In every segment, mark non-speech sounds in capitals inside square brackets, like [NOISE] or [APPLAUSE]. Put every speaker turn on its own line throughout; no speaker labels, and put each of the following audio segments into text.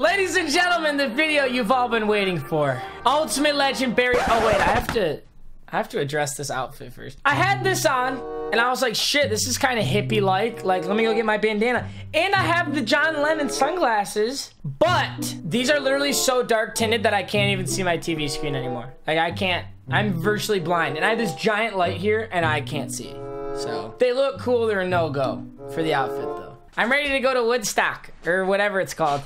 Ladies and gentlemen, the video you've all been waiting for. Ultimate Legend Barry. Oh wait, I have to I have to address this outfit first. I had this on and I was like, shit, this is kind of hippie like. Like, let me go get my bandana. And I have the John Lennon sunglasses, but these are literally so dark tinted that I can't even see my TV screen anymore. Like, I can't, I'm virtually blind. And I have this giant light here and I can't see. So, they look cool, they're a no go for the outfit though. I'm ready to go to Woodstock or whatever it's called.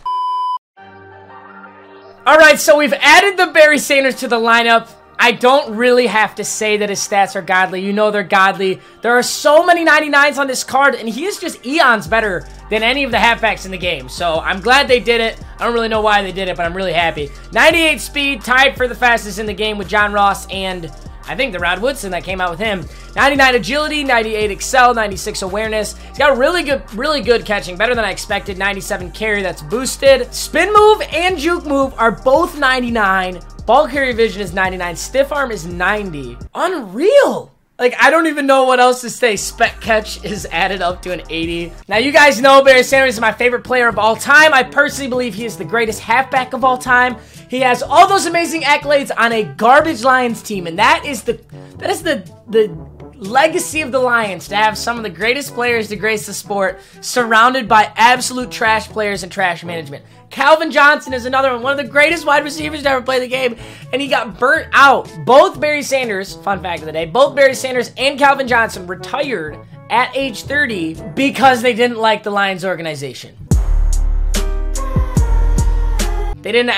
All right, so we've added the Barry Sanders to the lineup. I don't really have to say that his stats are godly. You know they're godly. There are so many 99s on this card, and he is just eons better than any of the halfbacks in the game. So I'm glad they did it. I don't really know why they did it, but I'm really happy. 98 speed, tied for the fastest in the game with John Ross and I think the Rod Woodson that came out with him. 99 agility, 98 excel, 96 awareness. He's got really good, really good catching, better than I expected. 97 carry, that's boosted. Spin move and juke move are both 99. Ball carry vision is 99. Stiff arm is 90. Unreal. Like, I don't even know what else to say. Spec catch is added up to an 80. Now, you guys know Barry Sanders is my favorite player of all time. I personally believe he is the greatest halfback of all time. He has all those amazing accolades on a garbage Lions team, and that is the that is the the legacy of the Lions to have some of the greatest players to grace the sport surrounded by absolute trash players and trash management. Calvin Johnson is another one, one of the greatest wide receivers to ever play the game, and he got burnt out. Both Barry Sanders, fun fact of the day, both Barry Sanders and Calvin Johnson retired at age 30 because they didn't like the Lions organization. They didn't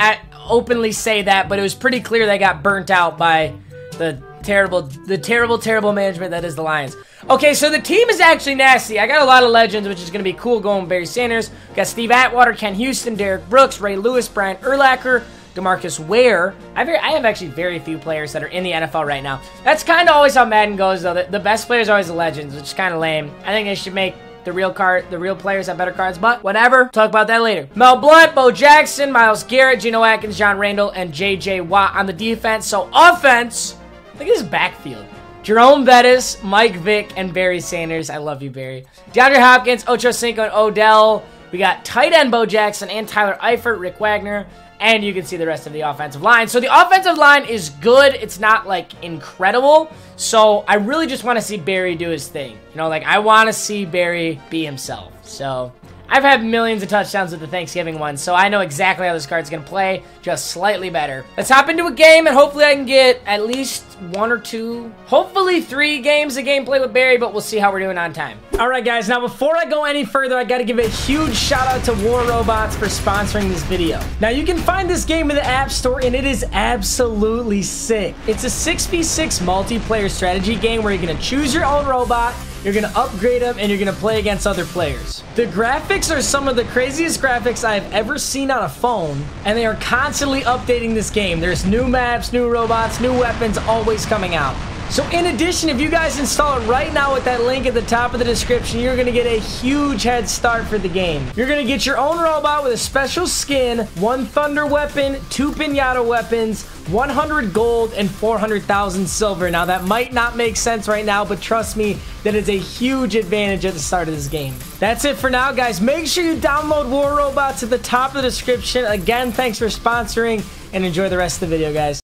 openly say that, but it was pretty clear they got burnt out by the terrible, the terrible, terrible management that is the Lions. Okay, so the team is actually nasty. I got a lot of legends, which is going to be cool going Barry Sanders. got Steve Atwater, Ken Houston, Derrick Brooks, Ray Lewis, Brian Urlacher, Demarcus Ware. I, I have actually very few players that are in the NFL right now. That's kind of always how Madden goes, though. The, the best players are always the legends, which is kind of lame. I think they should make the real card, the real players have better cards, but whatever. Talk about that later. Mel Blount, Bo Jackson, Myles Garrett, Geno Atkins, John Randle, and J.J. Watt on the defense. So offense, look at his backfield. Jerome Bettis, Mike Vick, and Barry Sanders. I love you, Barry. DeAndre Hopkins, Ocho Cinco, and Odell. We got tight end Bo Jackson and Tyler Eifert, Rick Wagner, and you can see the rest of the offensive line. So the offensive line is good. It's not like incredible. So I really just want to see Barry do his thing. You know, like I want to see Barry be himself. So I've had millions of touchdowns with the Thanksgiving one, so I know exactly how this card's going to play, just slightly better. Let's hop into a game, and hopefully I can get at least one or two, hopefully three games of gameplay with Barry, but we'll see how we're doing on time. All right, guys, now before I go any further, I got to give a huge shout out to War Robots for sponsoring this video. Now, you can find this game in the App Store, and it is absolutely sick. It's a 6v6 multiplayer strategy game where you're going to choose your own robot, you're going to upgrade them, and you're going to play against other players. The graphics are some of the craziest graphics I've ever seen on a phone, and they are constantly updating this game. There's new maps, new robots, new weapons always coming out. So in addition, if you guys install it right now with that link at the top of the description, you're going to get a huge head start for the game. You're going to get your own robot with a special skin, one thunder weapon, two pinata weapons, 100 gold, and 400,000 silver. Now that might not make sense right now, but trust me, that is a huge advantage at the start of this game. That's it for now, guys. Make sure you download War Robots at the top of the description. Again, thanks for sponsoring, and enjoy the rest of the video, guys.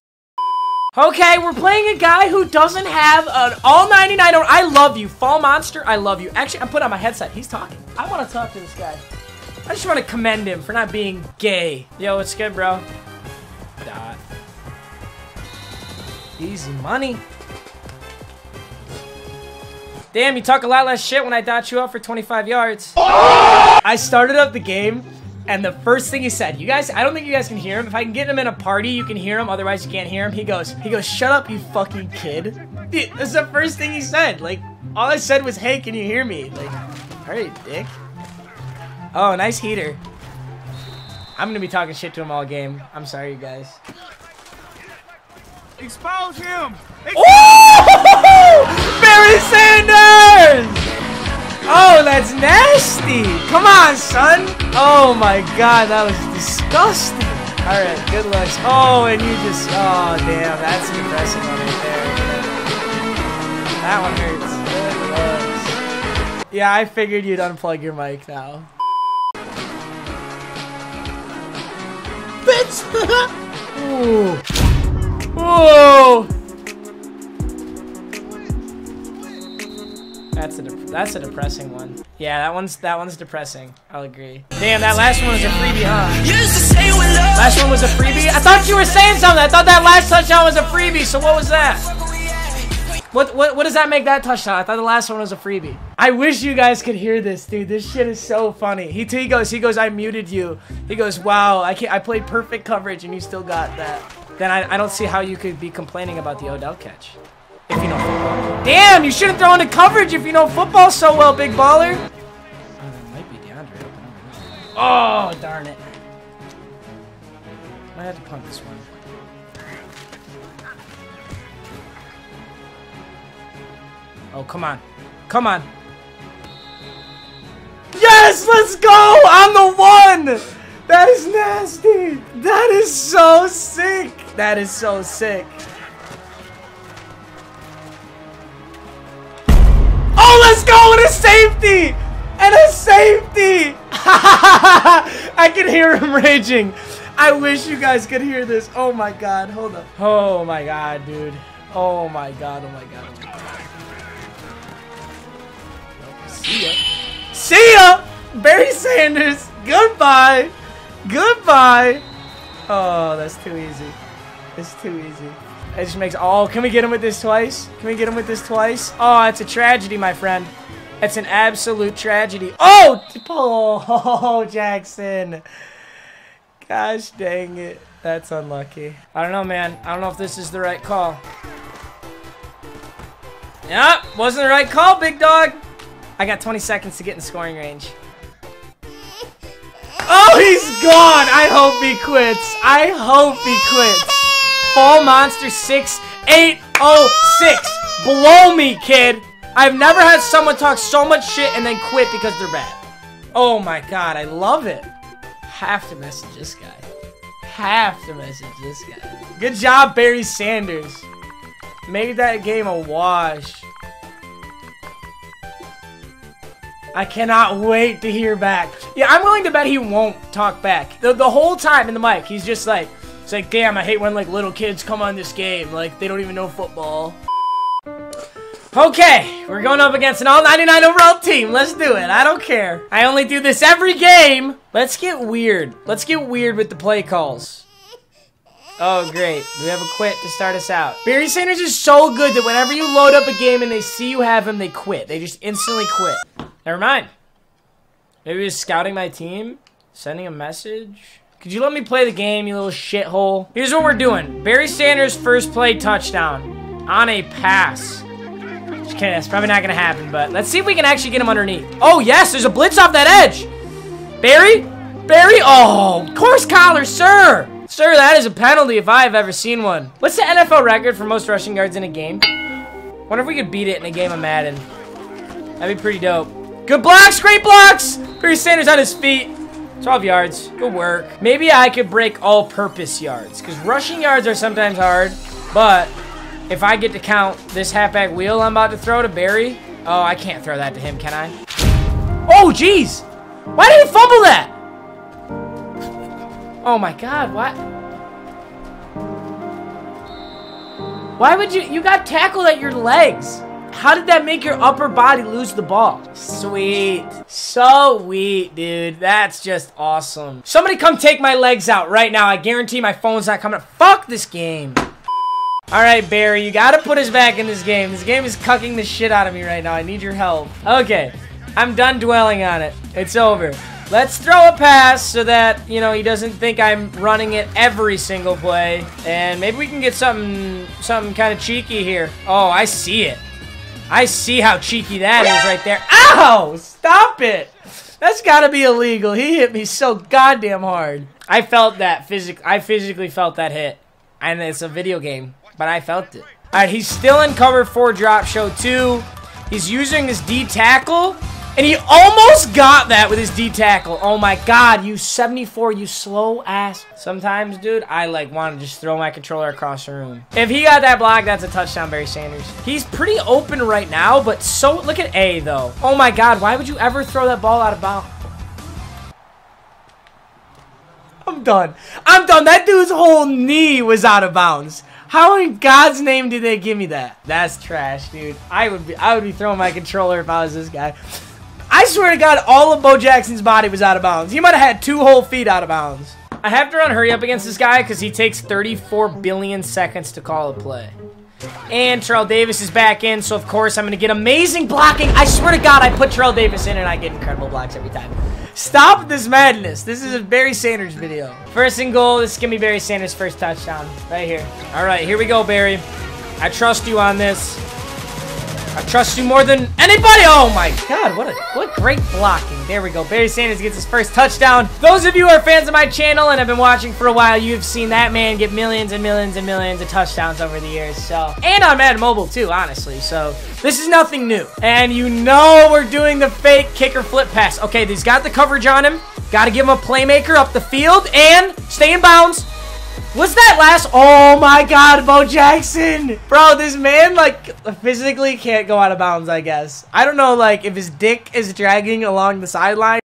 Okay, we're playing a guy who doesn't have an all 99 or I love you, Fall Monster. I love you. Actually, I'm putting on my headset. He's talking. I want to talk to this guy. I just want to commend him for not being gay. Yo, what's good, bro? Dot. Easy money. Damn, you talk a lot less shit when I dot you up for 25 yards. I started up the game and the first thing he said, you guys, I don't think you guys can hear him. If I can get him in a party, you can hear him. Otherwise, you can't hear him. He goes, he goes, shut up, you fucking kid. [LAUGHS] Dude, that's the first thing he said. Like, all I said was, hey, can you hear me? Like, all right, dick. Oh, nice heater. I'm gonna be talking shit to him all game. I'm sorry, you guys.
Expose him! Expose! [LAUGHS]
Barry Sanders! Oh, that's nasty. Come on, son. Oh my god, that was disgusting. All right, good luck. Oh, and you just, oh damn, that's an impressive one right there. That one hurts. Yeah, I figured you'd unplug your mic now. [LAUGHS] Ooh. That's a that's a depressing one. Yeah, that one's that one's depressing. I'll agree. Damn, that last one was a freebie, huh? Last one was a freebie. I thought you were saying something. I thought that last touchdown was a freebie. So what was that? What what what does that make that touchdown? I thought the last one was a freebie. I wish you guys could hear this, dude. This shit is so funny. He he goes he goes I muted you. He goes wow I can't, I played perfect coverage and you still got that. Then I I don't see how you could be complaining about the Odell catch. If you know football. Damn, you shouldn't throw into coverage if you know football so well, big baller. Oh, that might be DeAndre Oh, darn it. I had to punt this one. Oh, come on. Come on. Yes, let's go! I'm the one! That is nasty! That is so sick! That is so sick. Let's go with a safety! And a safety! [LAUGHS] I can hear him raging. I wish you guys could hear this. Oh my god, hold up. Oh my god, dude. Oh my god, oh my god. Oh my god. See ya. See ya! Barry Sanders, goodbye! Goodbye! Oh, that's too easy. It's too easy. It just makes... Oh, can we get him with this twice? Can we get him with this twice? Oh, it's a tragedy, my friend. It's an absolute tragedy. Oh! Oh, [LAUGHS] Jackson. Gosh dang it. That's unlucky. I don't know, man. I don't know if this is the right call. Yep, wasn't the right call, big dog. I got 20 seconds to get in scoring range. Oh, he's gone. I hope he quits. I hope he quits. Fall Monster 6806. Blow me, kid. I've never had someone talk so much shit and then quit because they're bad. Oh my god, I love it. Have to message this guy. Have to message this guy. Good job, Barry Sanders. Made that game a wash. I cannot wait to hear back. Yeah, I'm willing to bet he won't talk back. The, the whole time in the mic, he's just like, it's like, damn, I hate when like little kids come on this game. Like, they don't even know football. Okay, we're going up against an all 99 overall team. Let's do it. I don't care. I only do this every game. Let's get weird. Let's get weird with the play calls. Oh, great. We have a quit to start us out. Barry Sanders is so good that whenever you load up a game and they see you have him, they quit. They just instantly quit. Never mind. Maybe he's scouting my team? Sending a message? Could you let me play the game, you little shithole? Here's what we're doing. Barry Sanders first play touchdown on a pass. Just kidding, that's probably not gonna happen, but let's see if we can actually get him underneath. Oh, yes, there's a blitz off that edge. Barry? Barry? Oh, horse collar, sir. Sir, that is a penalty if I have ever seen one. What's the NFL record for most rushing yards in a game? Wonder if we could beat it in a game of Madden. That'd be pretty dope. Good blocks, great blocks! Barry Sanders on his feet. 12 yards, good work. Maybe I could break all-purpose yards, because rushing yards are sometimes hard, but if I get to count this halfback wheel I'm about to throw to Barry, oh, I can't throw that to him, can I? Oh, jeez! Why did he fumble that? Oh my god, what? Why would you, you got tackled at your legs. How did that make your upper body lose the ball? Sweet. So sweet, dude. That's just awesome. Somebody come take my legs out right now. I guarantee my phone's not coming. Fuck this game. All right, Barry, you gotta put us back in this game. This game is cucking the shit out of me right now. I need your help. Okay, I'm done dwelling on it. It's over. Let's throw a pass so that, you know, he doesn't think I'm running it every single play. And maybe we can get something, something kind of cheeky here. Oh, I see it. I see how cheeky that is right there. [LAUGHS] Ow! Stop it! That's gotta be illegal. He hit me so goddamn hard. I felt that physic. I physically felt that hit. And it's a video game, but I felt it. Alright, he's still in cover four drop show two. He's using his D tackle. And he almost got that with his D tackle. Oh my god, you 74, you slow ass. Sometimes, dude, I like want to just throw my controller across the room. If he got that block, that's a touchdown, Barry Sanders. He's pretty open right now, but so look at A though. Oh my god, why would you ever throw that ball out of bounds? I'm done. I'm done. That dude's whole knee was out of bounds. How in God's name did they give me that? That's trash, dude. I would be I would be throwing my controller if I was this guy. I swear to God, all of Bo Jackson's body was out of bounds. He might have had two whole feet out of bounds. I have to run hurry up against this guy because he takes 34 billion seconds to call a play. And Terrell Davis is back in, so of course I'm going to get amazing blocking. I swear to God, I put Terrell Davis in and I get incredible blocks every time. Stop this madness. This is a Barry Sanders video. First and goal. This is going to be Barry Sanders' first touchdown. Right here. All right, here we go, Barry. I trust you on this. I trust you more than anybody. Oh my God, what a what great blocking. There we go. Barry Sanders gets his first touchdown. Those of you who are fans of my channel and have been watching for a while, you've seen that man get millions and millions and millions of touchdowns over the years. So, and on Madden Mobile too, honestly. So, this is nothing new. And you know we're doing the fake kicker flip pass. Okay, he's got the coverage on him. Got to give him a playmaker up the field and stay in bounds. What's that last? Oh my god, Bo Jackson! Bro, this man, like, physically can't go out of bounds, I guess. I don't know, like, if his dick is dragging along the sideline.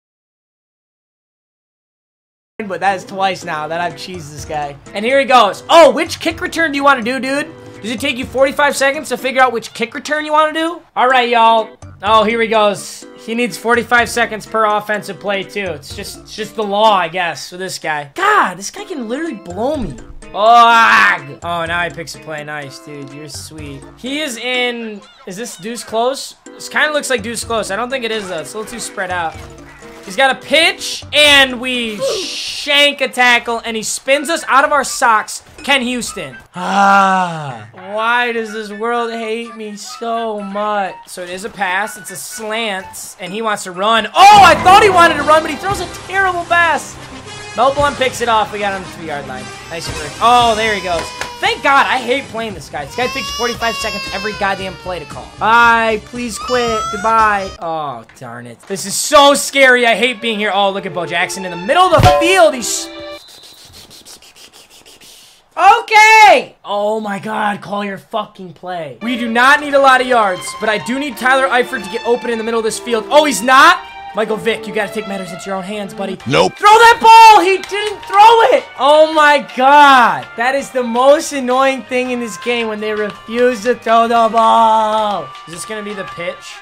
But that is twice now that I've cheesed this guy. And here he goes. Oh, which kick return do you want to do, dude? Does it take you 45 seconds to figure out which kick return you want to do? All right, y'all. Oh, here he goes. He needs 45 seconds per offensive play, too. It's just, it's just the law, I guess, for this guy. God, this guy can literally blow me. Oh, oh, now he picks a play. Nice, dude. You're sweet. He is in... Is this Deuce Close? This kind of looks like Deuce Close. I don't think it is, though. It's a little too spread out. He's got a pitch, and we shank a tackle, and he spins us out of our socks. Ken Houston. Ah. Why does this world hate me so much? So it is a pass. It's a slant, and he wants to run. Oh, I thought he wanted to run, but he throws a terrible pass. Mel Blount picks it off. We got him the three-yard line. Nice break. Oh, there he goes. Thank God. I hate playing this guy. This guy takes 45 seconds every goddamn play to call. Bye. Please quit. Goodbye. Oh, darn it. This is so scary. I hate being here. Oh, look at Bo Jackson in the middle of the field. He's... Okay! Oh my god, call your fucking play. We do not need a lot of yards, but I do need Tyler Eifert to get open in the middle of this field. Oh, he's not? Michael Vick, you gotta take matters into your own hands, buddy.
Nope.
Throw that ball! He didn't throw it! Oh my god! That is the most annoying thing in this game when they refuse to throw the ball! Is this gonna be the pitch?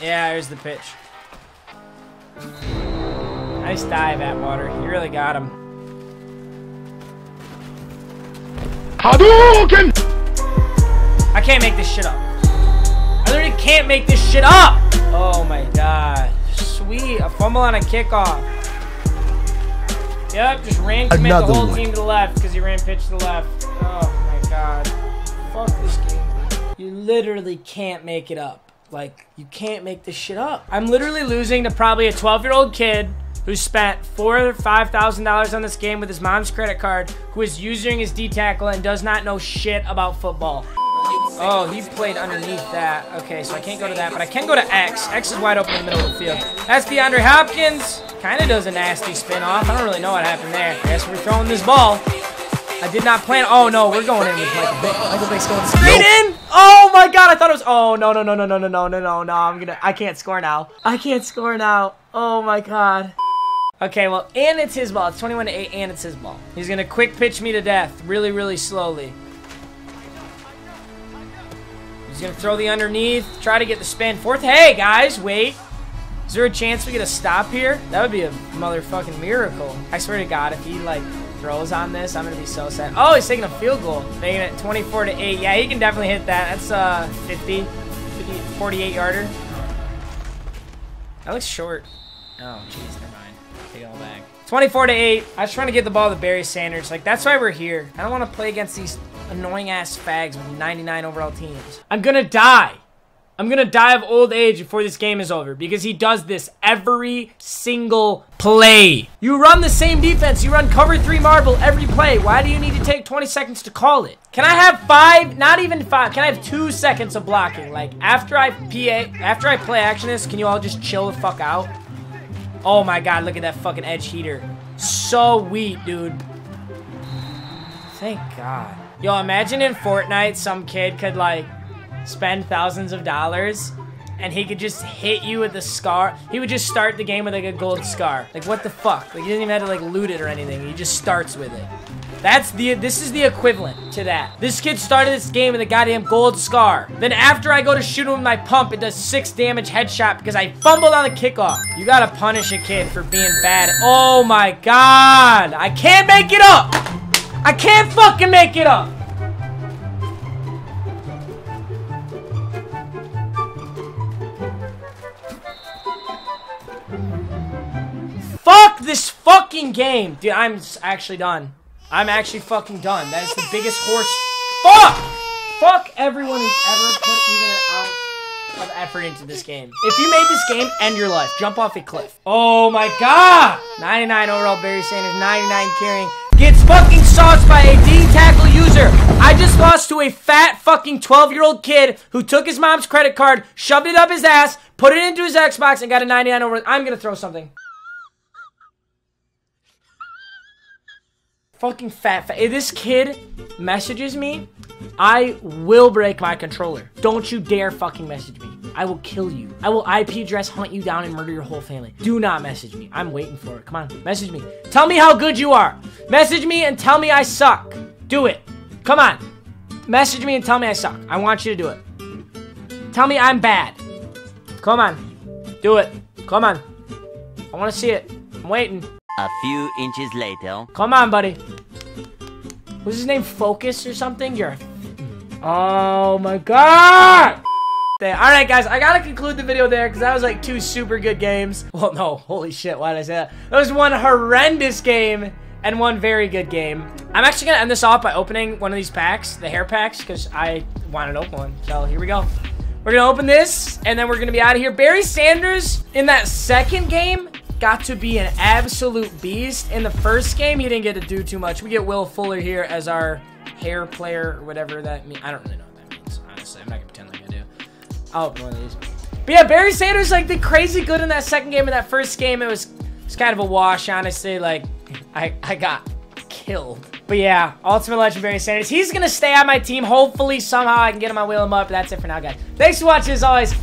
Yeah, here's the pitch. Nice dive, Atwater. You really got him.
Hadouken!
I can't make this shit up. I literally can't make this shit up! Oh my god. Sweet. A fumble on a kickoff. Yep, just ran to
make
the whole
one.
team to the left because he ran pitch to the left. Oh my god. Fuck this game. You literally can't make it up. Like, you can't make this shit up. I'm literally losing to probably a 12 year old kid who spent four or five thousand dollars on this game with his mom's credit card, who is using his D tackle and does not know shit about football. Oh, he played underneath that. Okay, so I can't go to that, but I can go to X. X is wide open in the middle of the field. That's DeAndre Hopkins. Kind of does a nasty spin off. I don't really know what happened there. I guess we're throwing this ball. I did not plan. Oh no, we're going in with Michael Vick. Michael Vick's going straight in. Oh my god, I thought it was. Oh no no no no no no no no no no. I'm gonna. I can't score now. I can't score now. Oh my god. Okay, well, and it's his ball. It's 21 to 8, and it's his ball. He's gonna quick pitch me to death, really really slowly. He's gonna throw the underneath, try to get the spin. Fourth. Hey guys, wait. Is there a chance we get a stop here? That would be a motherfucking miracle. I swear to God, if he like throws on this, I'm gonna be so sad. Oh, he's taking a field goal, making it 24 to 8. Yeah, he can definitely hit that. That's uh 50, 50 48 yarder. That looks short. Oh, jeez, 24 to 8. I was trying to get the ball to Barry Sanders. Like, that's why we're here. I don't want to play against these annoying ass fags with 99 overall teams. I'm gonna die. I'm gonna die of old age before this game is over because he does this every single play. You run the same defense, you run cover three marble every play. Why do you need to take 20 seconds to call it? Can I have five, not even five, can I have two seconds of blocking? Like after I PA, after I play action this, can you all just chill the fuck out? Oh my god, look at that fucking edge heater. So weak, dude. Thank God. Yo, imagine in Fortnite some kid could like spend thousands of dollars and he could just hit you with the scar. He would just start the game with like a gold scar. Like what the fuck? Like he didn't even have to like loot it or anything. He just starts with it. That's the, this is the equivalent to that. This kid started this game with a goddamn gold scar. Then after I go to shoot him with my pump, it does six damage headshot because I fumbled on the kickoff. You gotta punish a kid for being bad. Oh my god. I can't make it up. I can't fucking make it up. This fucking game. Dude, I'm actually done. I'm actually fucking done. That is the biggest horse. Fuck! Fuck everyone who's ever put even an ounce of effort into this game. If you made this game, end your life. Jump off a cliff. Oh my god! 99 overall Barry Sanders, 99 carrying. Gets fucking sauced by a D-tackle user. I just lost to a fat fucking 12-year-old kid who took his mom's credit card, shoved it up his ass, put it into his Xbox, and got a 99 over. I'm gonna throw something. Fucking fat, fat. If this kid messages me, I will break my controller. Don't you dare fucking message me. I will kill you. I will IP address hunt you down and murder your whole family. Do not message me. I'm waiting for it. Come on, message me. Tell me how good you are. Message me and tell me I suck. Do it. Come on. Message me and tell me I suck. I want you to do it. Tell me I'm bad. Come on. Do it. Come on. I want to see it. I'm waiting.
A few inches later.
Come on, buddy. Was his name Focus or something? You're. Oh my god! Alright, guys, I gotta conclude the video there because that was like two super good games. [LAUGHS] Well, no, holy shit, why did I say that? That was one horrendous game and one very good game. I'm actually gonna end this off by opening one of these packs, the hair packs, because I wanted to open one. So here we go. We're gonna open this, and then we're gonna be out of here. Barry Sanders in that second game got to be an absolute beast. In the first game, he didn't get to do too much. We get Will Fuller here as our hair player or whatever that means. I don't really know what that means, honestly. I'm not gonna pretend like I do. I'll open one of these. But yeah, Barry Sanders like did crazy good in that second game. In that first game, it was it's kind of a wash, honestly. Like I I got killed. But yeah, Ultimate Legend Barry Sanders. He's gonna stay on my team. Hopefully somehow I can get him on wheel him up. But that's it for now, guys. Thanks for watching as always.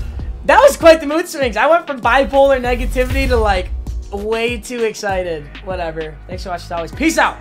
That was quite the mood swings. I went from bipolar negativity to like way too excited. Whatever. Thanks for watching as always. Peace out.